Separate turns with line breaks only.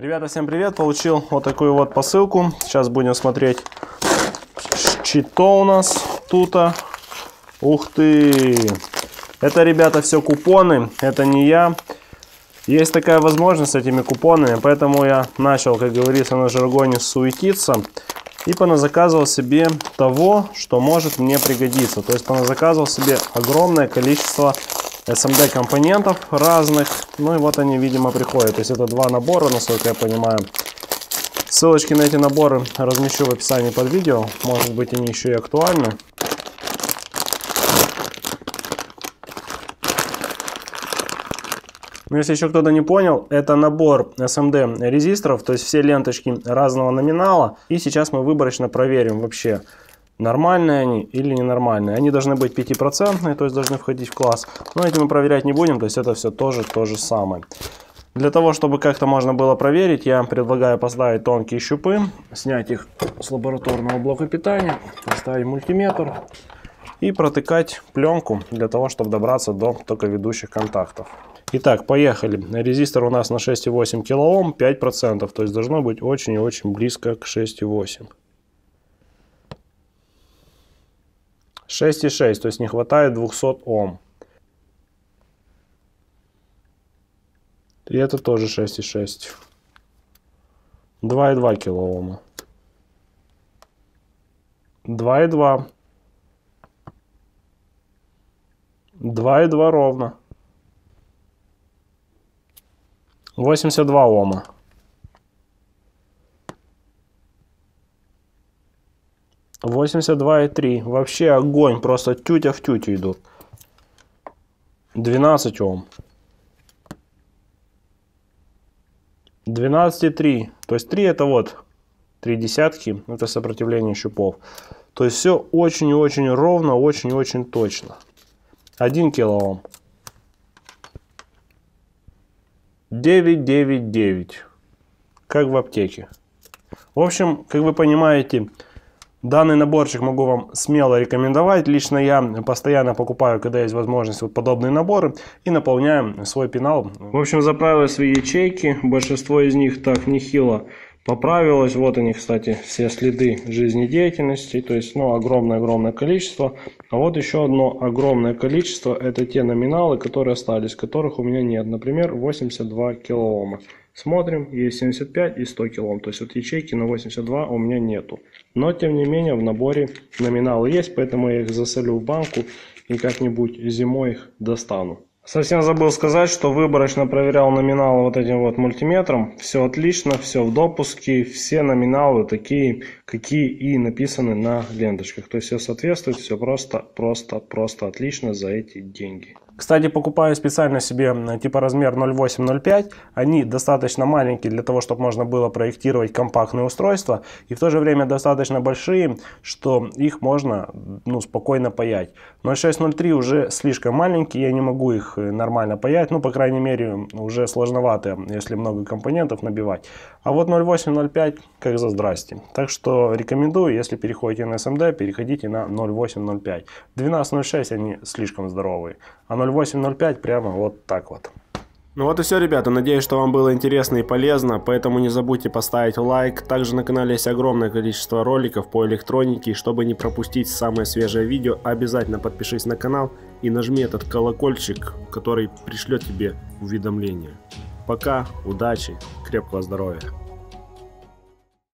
Ребята, всем привет! Получил вот такую вот посылку. Сейчас будем смотреть, что у нас тут. Ух ты! Это, ребята, все купоны. Это не я. Есть такая возможность с этими купонами, поэтому я начал, как говорится на жаргоне, суетиться. И поназаказывал себе того, что может мне пригодиться. То есть поназаказывал себе огромное количество SMD компонентов разных. Ну и вот они, видимо, приходят. То есть это два набора, насколько я понимаю. Ссылочки на эти наборы размещу в описании под видео. Может быть они еще и актуальны. Но если еще кто-то не понял, это набор SMD резисторов, то есть все ленточки разного номинала. И сейчас мы выборочно проверим вообще, нормальные они или ненормальные. Они должны быть 5%, то есть должны входить в класс. Но этим мы проверять не будем, то есть это все тоже то же самое. Для того, чтобы как-то можно было проверить, я предлагаю поставить тонкие щупы, снять их с лабораторного блока питания, поставить мультиметр и протыкать пленку для того, чтобы добраться до токоведущих контактов. Итак, поехали. Резистор у нас на 6,8 кОм, 5%, то есть должно быть очень и очень близко к 6,8. 6,6, то есть не хватает 200 Ом. И это тоже 6,6. 2,2 килоома. 2,2. 2,2 ровно. 82 Ома. 82,3. Вообще огонь. Просто тютя в тютю идут. 12 Ом. 12,3. То есть 3 это вот 3 десятки. Это сопротивление щупов. То есть все очень и очень ровно, очень и очень точно. 1 килоом. 999. Как в аптеке. В общем, как вы понимаете, Данный наборчик могу вам смело рекомендовать. Лично я постоянно покупаю, когда есть возможность, вот подобные наборы и наполняем свой пенал. В общем, заправил свои ячейки. Большинство из них так нехило поправилось. Вот они, кстати, все следы жизнедеятельности. То есть, ну, огромное-огромное количество. А вот еще одно огромное количество. Это те номиналы, которые остались, которых у меня нет. Например, 82 килоома. Смотрим, есть 75 и 100 килом. То есть вот ячейки на 82 у меня нету. Но тем не менее в наборе номиналы есть, поэтому я их засолю в банку и как-нибудь зимой их достану. Совсем забыл сказать, что выборочно проверял номиналы вот этим вот мультиметром. Все отлично, все в допуске, все номиналы такие, какие и написаны на ленточках. То есть все соответствует, все просто, просто, просто отлично за эти деньги. Кстати, покупаю специально себе типа размер 0,8-0,5. Они достаточно маленькие для того, чтобы можно было проектировать компактные устройства. И в то же время достаточно большие, что их можно ну, спокойно паять. 0,6-0,3 уже слишком маленькие, я не могу их э, нормально паять. Ну, по крайней мере, уже сложновато, если много компонентов набивать. А вот 0,8-0,5 как за здрасте. Так что рекомендую, если переходите на SMD, переходите на 0,8-0,5. 12-0,6 они слишком здоровые. А 0.8-0.5 прямо вот так вот. Ну вот и все, ребята. Надеюсь, что вам было интересно и полезно. Поэтому не забудьте поставить лайк. Также на канале есть огромное количество роликов по электронике. Чтобы не пропустить самое свежее видео, обязательно подпишись на канал и нажми этот колокольчик, который пришлет тебе уведомления. Пока, удачи, крепкого здоровья.